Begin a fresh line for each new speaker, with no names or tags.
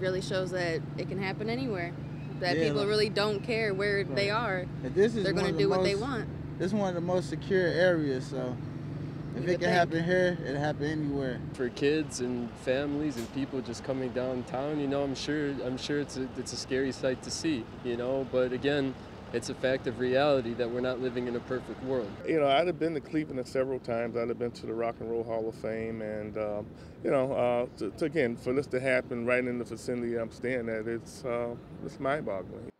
really shows that it can happen anywhere. That
Yeah,
people
like-
really don't care where they are.
And this is
They're gonna
of the
do what they want.
This is one of the most secure areas, so if
You
it can
think.
happen here, it happen anywhere.
for kids and families and people just coming downtown you know i'm sure i'm sure it's a, it's a scary sight to see you know but again it's a fact of reality that we're not living in a perfect world
You know, I'd have been to Cleveland several times. I'd have been to the Rock and Roll Hall of Fame, and um, you know, uh, to, to, again, for this to happen right in the vicinity I'm staying at, it's uh, it's mind-boggling.